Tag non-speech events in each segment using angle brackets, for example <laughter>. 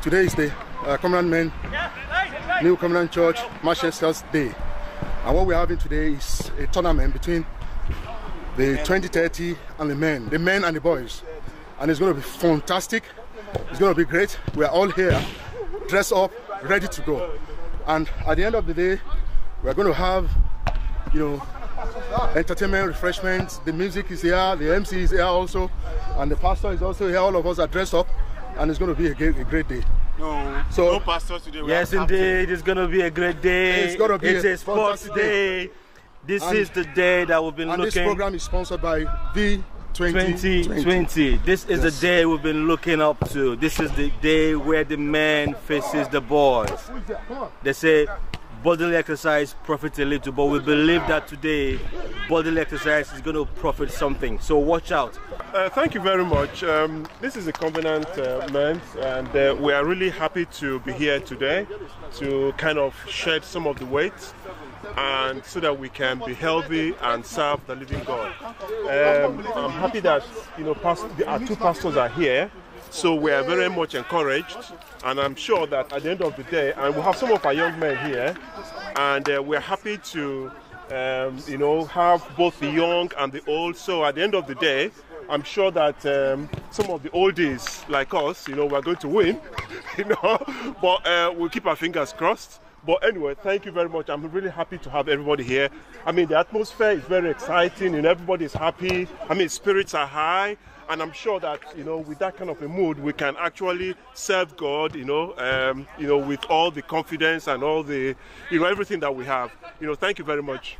Today is the uh, Covenant Men New Covenant Church Manchester's Day. And what we're having today is a tournament between the 2030 and the men, the men and the boys. And it's going to be fantastic. It's going to be great. We're all here, dressed up, ready to go. And at the end of the day, we're going to have, you know, entertainment, refreshments. The music is here, the MC is here also, and the pastor is also here. All of us are dressed up, and it's going to be a great, a great day. No, So- no pastor today. we Yes, have captain. indeed. It's going to be a great day. It's gonna be It's a a sports day. day. This And- is the day that we've been And this program is sponsored by V2020. 2020. This is Yes. the day we've been looking up to. This is the day where the man faces the boys. They say bodily exercise profits a little, but we believe that today bodily exercise is going to profit something. So watch out. Uh, thank you very much. Um, this is a Covenant uh, men, and uh, we are really happy to be here today to kind of shed some of the weight, and so that we can be healthy and serve the living God. Um, I'm happy that you know past, our two pastors are here, so we are very much encouraged, and I'm sure that at the end of the day, and we have some of our young men here, and uh, we're happy to um, you know, have both the young and the old. So at the end of the day, I'm sure that um, some of the oldies like us, you know, we're going to win, <laughs> you know, but uh, we'll keep our fingers crossed. But anyway, thank you very much. I'm really happy to have everybody here. I mean, the atmosphere is very exciting, and everybody's happy. I mean, spirits are high, and I'm sure that you know, with that kind of a mood, we can actually serve God. You know, um, you know, with all the confidence and all the, you know, everything that we have. You know, thank you very much.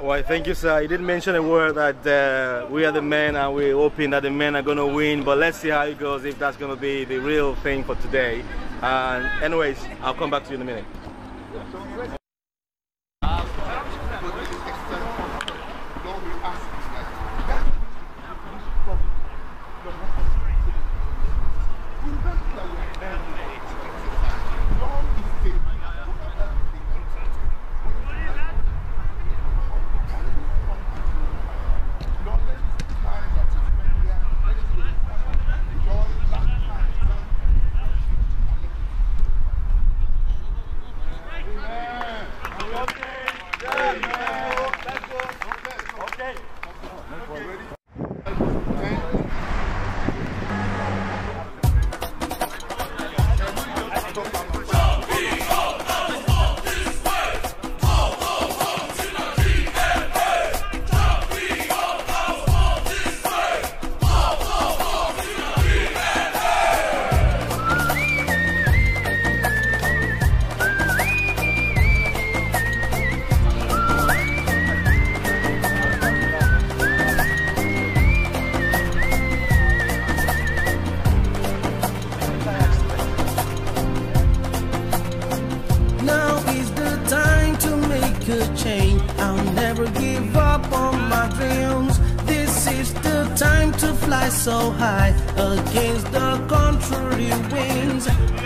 Well, thank you, sir. You didn't mention a word that uh, we are the men and we're hoping that the men are going to win, but let's see how it goes if that's going to be the real thing for today. And, anyways, I'll come back to you in a minute. So high against the contrary winds.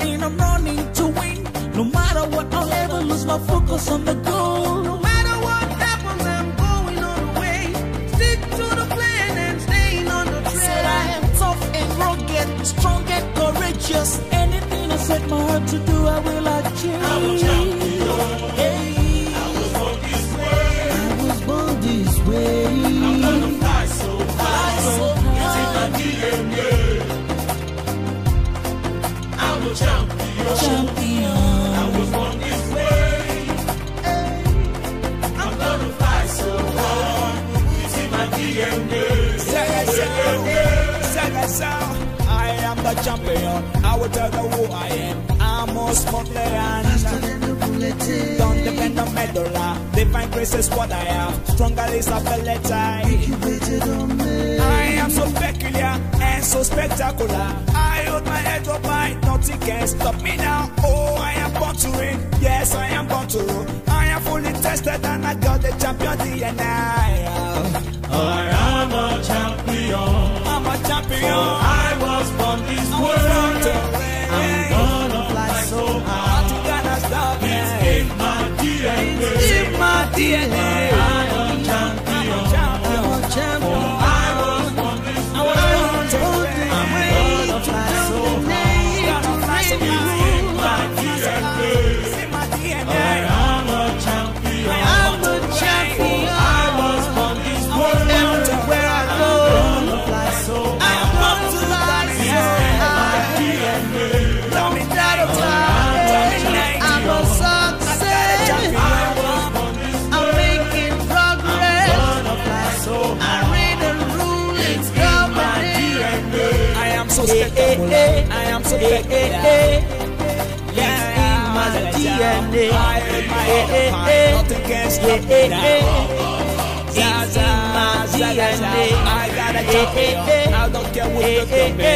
And I'm running to win. No matter what, I'll never lose my focus on the goal. No matter what happens, I'm going on the way. Stick to the plan and staying on the trail. Said I am tough and rugged, strong and courageous. Anything I set my heart to do, I will achieve. I'm a I will tell you who I am. I'm a smuggler Don't depend on medulla. Divine grace is what I am. Stronger is ability. I am so peculiar and so spectacular. I hold my head up high, nothing can stop me now. Oh, I am born to win. Yes, I am born to rule. I am fully tested and I got so. I am so spectacular. Yeah, in my DNA. My Nothing can stop me now. It's in my DNA. I got a champion. I don't care what look at me.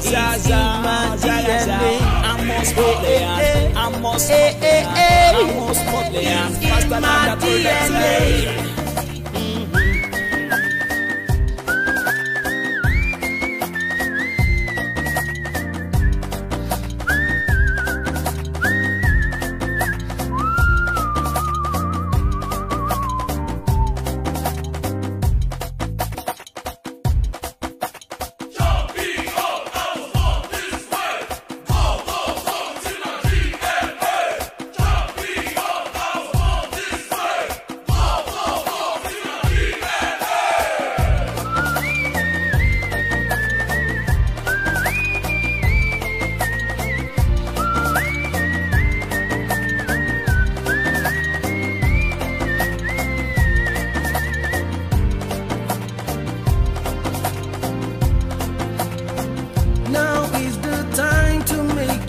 Zaza, DNA. I'm more player. I'm more player. I'm more player. Faster than the bullet.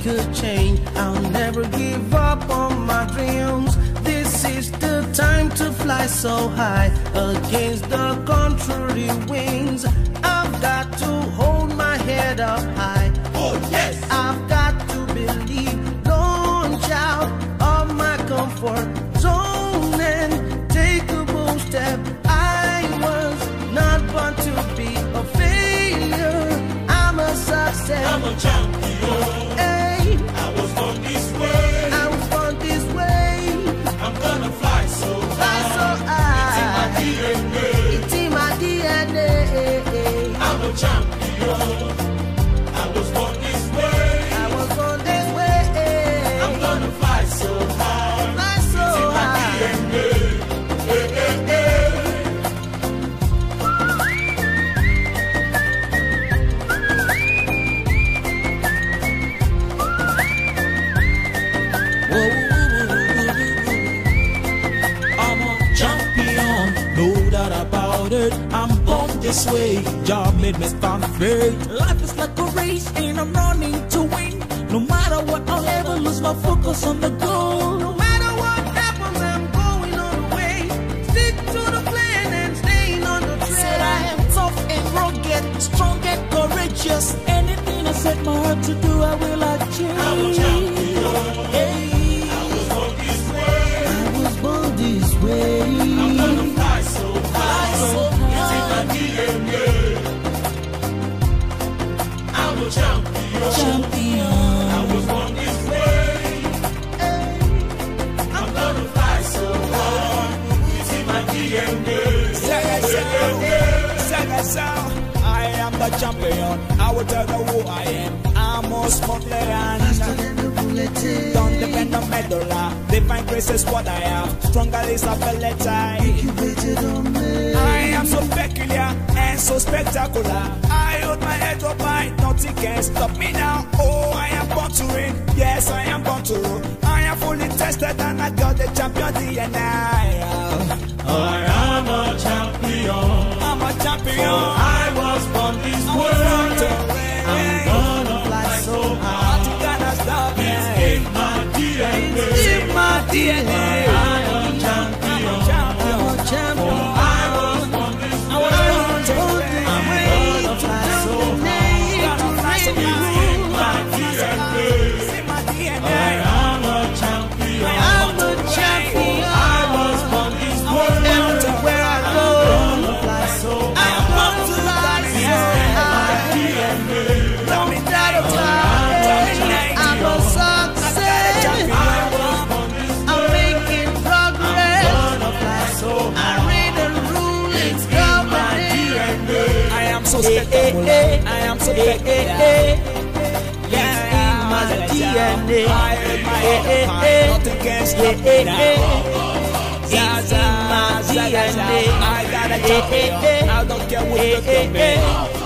A change. I'll never give up on my dreams. This is the time to fly so high against the contrary winds. I've got to hold my head up high. Oh yes. I've got to believe, launch out of my comfort zone and take a bold step. I was not born to be a failure. I'm a success. I'm a champion. I'm this way. Job made me stand straight. Life is like a race, and I'm running to win. No matter what, I'll never lose my focus on the goal. I am the champion. I will tell you who I am. I'm a smuggler. Don't depend on my. Divine grace is what I am. Stronger is a ability. I am so peculiar and so spectacular. I hold my head up high. Nobody can stop me now. Oh, I am born to win. Yes, I am born to. I am fully tested and I got the champion DNA. so spectacular. Eh, eh, eh, I am so spectacular. It's in my DNA. Nothing can stop me now. It's in my DNA. I gotta jump it. I don't care what you're.